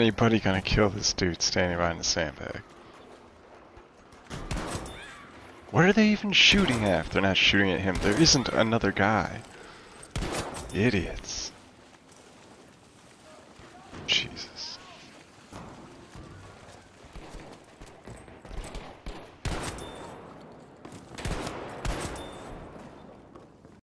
anybody gonna kill this dude standing behind the sandbag? What are they even shooting at if they're not shooting at him? There isn't another guy. Idiots.